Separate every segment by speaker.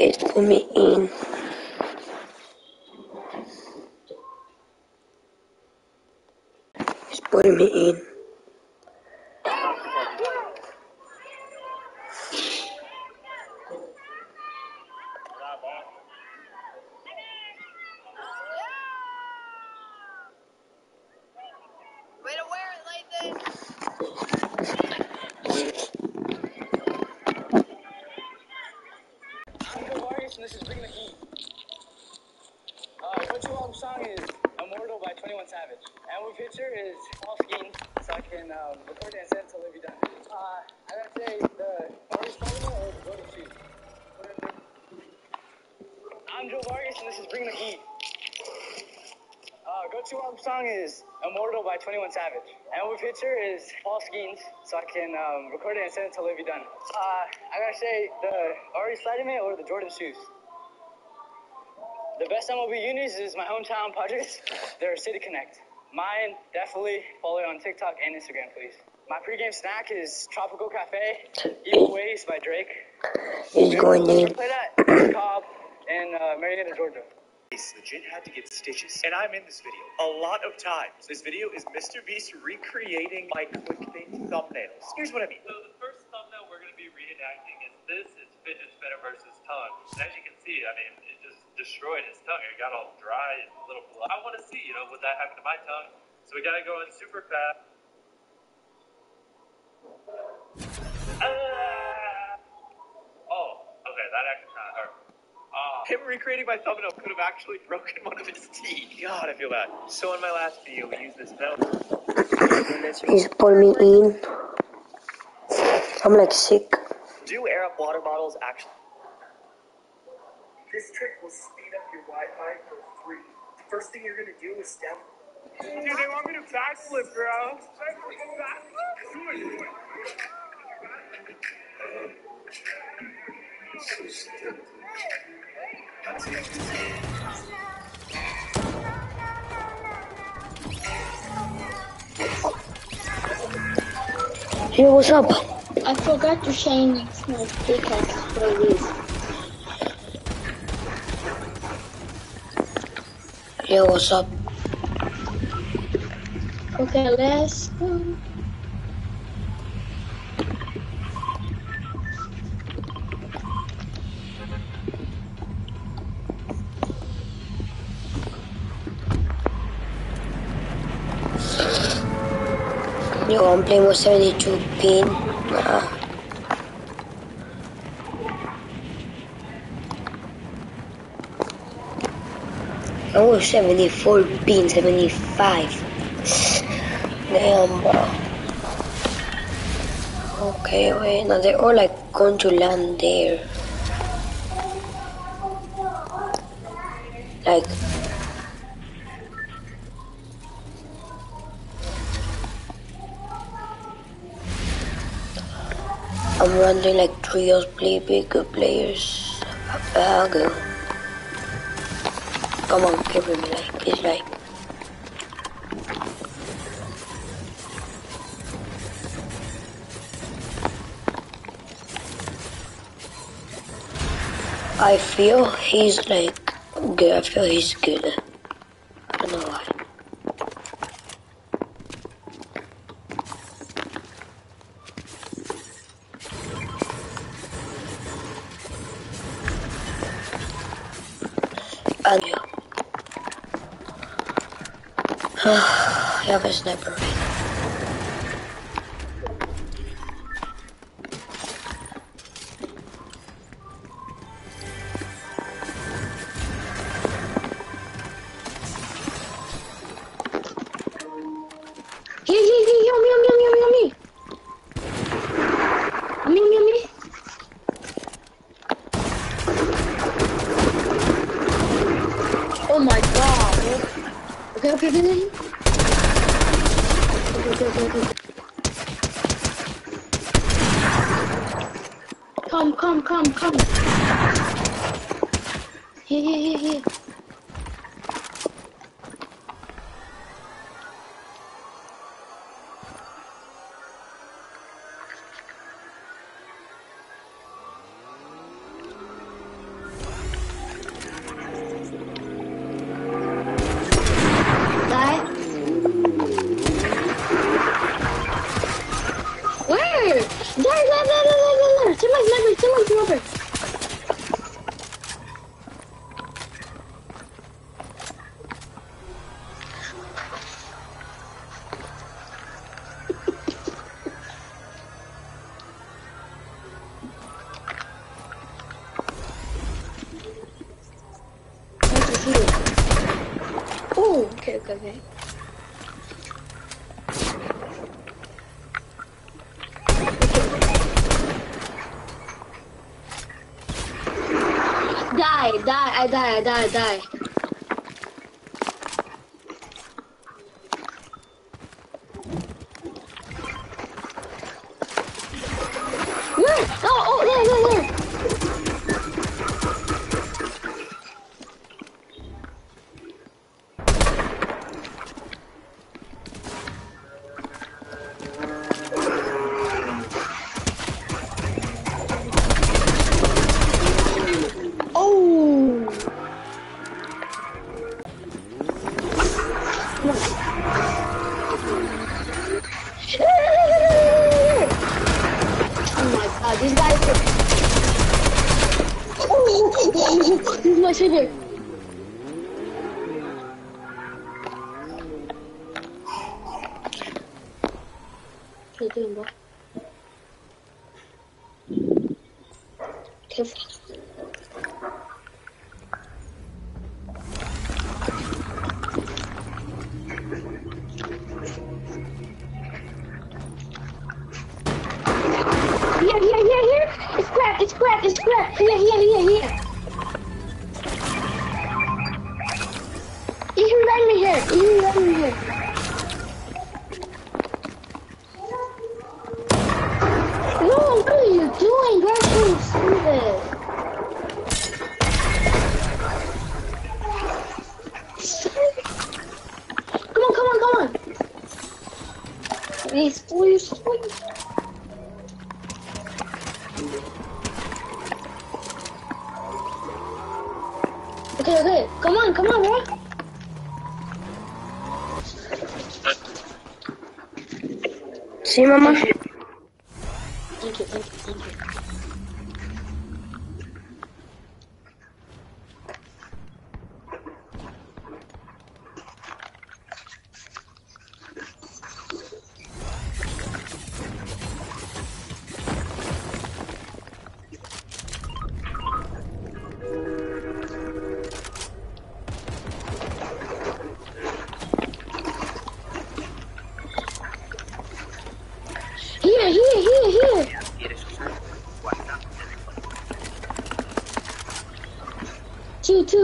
Speaker 1: It's put me in. It's putting me in.
Speaker 2: Way to wear it, Lathan.
Speaker 3: I'm Joe Vargas, and this is Bring the Heat. Uh, what you want song is Immortal by 21 Savage. And what picture is Paul Skenes, so I can um, record it and send it to Livvy Dunne. Uh, I gotta say, the Orange Photo or the Golden Shoes? I'm Joe Vargas, and this is Bring the Heat. Go-to album song is Immortal by 21 Savage. And what picture is Paul Skenes, so I can um, record it and send it to Livvy Dunne. Uh, I gotta say, the Ari Sliderman or the Jordan shoes? The best MLB unis is my hometown Padres. They're City Connect. Mine, definitely follow it on TikTok and Instagram, please. My pregame snack is Tropical Cafe, Evil Ways by Drake.
Speaker 1: It's going in.
Speaker 3: Play that Cobb in uh, Marietta, Georgia.
Speaker 4: Legit had to get stitches, and I'm in this video a lot of times. This video is Mr. Beast recreating my clickbait thumbnails. Here's what I mean.
Speaker 5: So the first thumbnail we're going to be reenacting is this is fidget spinner versus tongue. And as you can see, I mean, it just destroyed his tongue. It got all dry and a little blood. I want to see, you know, would that happen to my tongue? So we got to go in super fast. Ah! Oh, okay, that actually kind of hurt. Ah.
Speaker 4: Him recreating my thumbnail could have actually broken one of his teeth. God, I feel bad. So in my last video, we used this metal.
Speaker 1: He's putting me in. I'm like sick.
Speaker 4: Do air up water bottles actually?
Speaker 6: This trick will speed up your Wi-Fi for free. First thing you're gonna do is down.
Speaker 3: Dude, they want me to backflip, bro.
Speaker 1: Hey, what's up?
Speaker 7: I forgot to change my pickaxe for this.
Speaker 1: Yo, what's up?
Speaker 7: Okay, let's go.
Speaker 1: Yo, I'm playing with 72 pin. Uh, oh, 74 pin, 75. Damn, bro. Okay, wait, now they're all like going to land there. Like, I'm running like trios play bigger players. Uh, go. Come on, give him like it's like I feel he's like good. I feel he's good. And yeah. I have a sniper right
Speaker 7: okay. Come, come, come, come. Here, here, here, here. See you. Oh, okay, okay, okay. Die, I die, I die, I die. Doing, bro? Here, here, here, here. It's cracked, it's it's. Here, here, here, here. You can run me here. You can me here. No, what are you doing? You're so stupid. Come on, come on, come on. Please, please, please. Okay, okay. Come on, come on, bro.
Speaker 8: Sí, mamá.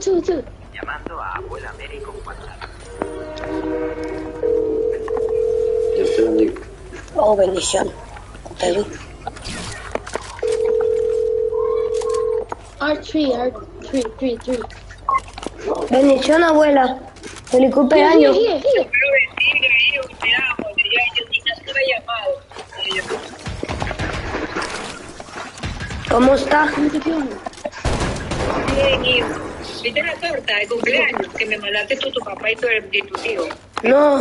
Speaker 9: Llamando a abuela Mary con WhatsApp.
Speaker 10: Dios te bendiga.
Speaker 8: Oh, bendición. Pedro.
Speaker 7: R3, R3, 3, 3.
Speaker 8: Bendición, abuela. Feliz cumpleaños.
Speaker 7: Te yo
Speaker 8: quizás te
Speaker 7: he llamado. ¿Cómo estás?
Speaker 11: Bien, hijo. ¿Viste la torta de cumpleaños que me mandaste tú, tu papá y tu, y tu tío?
Speaker 8: No,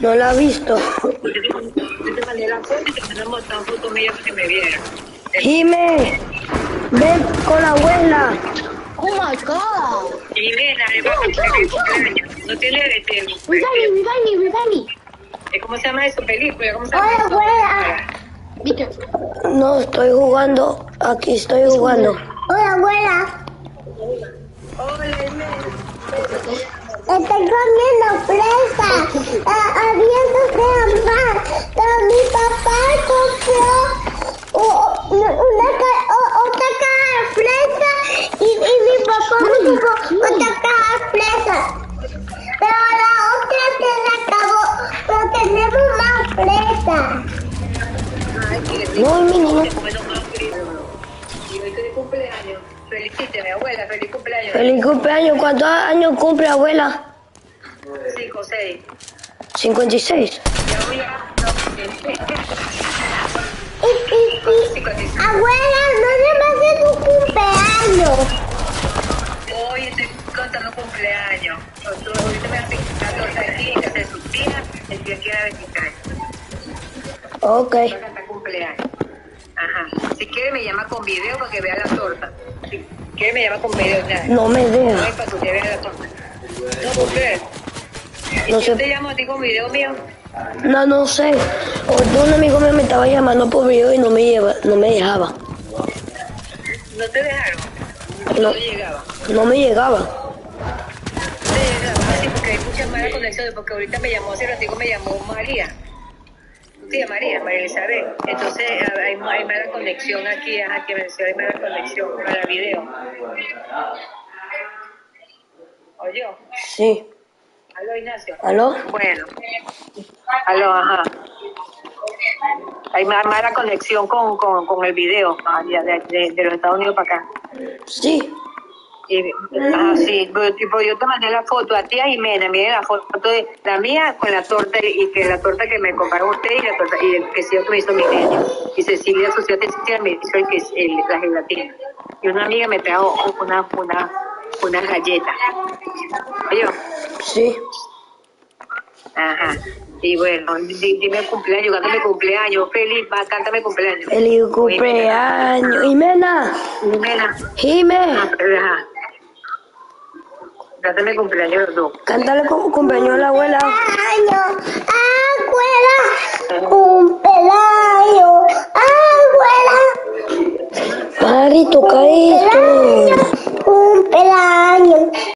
Speaker 8: no la he visto.
Speaker 11: Yo te, mandé la foto y te mandamos una foto mía para que me viera.
Speaker 8: Jime, ven con la abuela.
Speaker 7: Oh my god.
Speaker 11: Y nena, le va a feliz cumpleaños. No tiene este,
Speaker 7: Revive me, revive me, revive me.
Speaker 11: eh, ¿Cómo se llama eso? Película, ¿cómo se llama
Speaker 8: Hola, abuela.
Speaker 7: Careful.
Speaker 8: No, estoy jugando. Aquí estoy jugando. Hola, abuela. Estoy comiendo fresa. Ah, Habiendo mamá. Mi papá compró una otra caja de fresa y, y mi papá me compró otra caja fresa. Pero la otra se la acabó. Pero tenemos más fresa. No, mi niño.
Speaker 11: Feliz cumpleaños.
Speaker 8: ¿Cuántos años cumple, abuela?
Speaker 11: 5, 6.
Speaker 8: 56.
Speaker 11: Yo voy a...
Speaker 8: Abuela, ¿dónde va a cumpleaños?
Speaker 11: Hoy estoy contando cumpleaños. Ahorita me el día que
Speaker 8: Ok.
Speaker 1: No me deja.
Speaker 11: hay para que usted vea la torta. No, ¿por qué? ¿Y
Speaker 1: No
Speaker 11: si
Speaker 1: sé.
Speaker 11: te llamo a ti con video mío?
Speaker 1: No, no sé. Un amigo mío me estaba llamando por video y no me, lleva, no me dejaba.
Speaker 11: ¿No te dejaron?
Speaker 1: No,
Speaker 11: No llegaba.
Speaker 1: no me llegaba.
Speaker 11: No te llegaba, sí, porque hay muchas malas conexiones, porque ahorita me llamó, hace ratico me llamó María. Sí, María, María Elizabeth. Entonces hay, hay mala conexión aquí, ajá, que menciona, hay mala conexión para video. ¿Oye?
Speaker 1: Sí.
Speaker 11: ¿Aló, Ignacio?
Speaker 1: ¿Aló?
Speaker 11: Bueno. Aló, ajá. Hay ma- mala conexión con, con, con el video ya, de, de, de los Estados Unidos para acá.
Speaker 1: Sí.
Speaker 11: Y, ah, sí, tipo, yo te mandé la foto a tía Jimena, miren la foto de la mía con la torta y que la torta que me compraron usted y la torta y el quesillo que me hizo mi niña. Y Cecilia, su Cecilia me hizo el, que- el, la gelatina. Y una amiga me trajo una, una, una galleta. Oye,
Speaker 1: Sí.
Speaker 11: ajá. Y bueno, di- dime el cumpleaños, cántame cumpleaños, feliz, va, cántame cumpleaños.
Speaker 1: Feliz cumpleaños. Jimena.
Speaker 11: Jimena,
Speaker 1: Jime.
Speaker 11: ajá. Cántame cumpleaños dos.
Speaker 1: Cántale como cumpleaños a la abuela.
Speaker 8: Año, abuela, cumpleaños, abuela,
Speaker 1: Mari, toca esto.
Speaker 8: cumpleaños.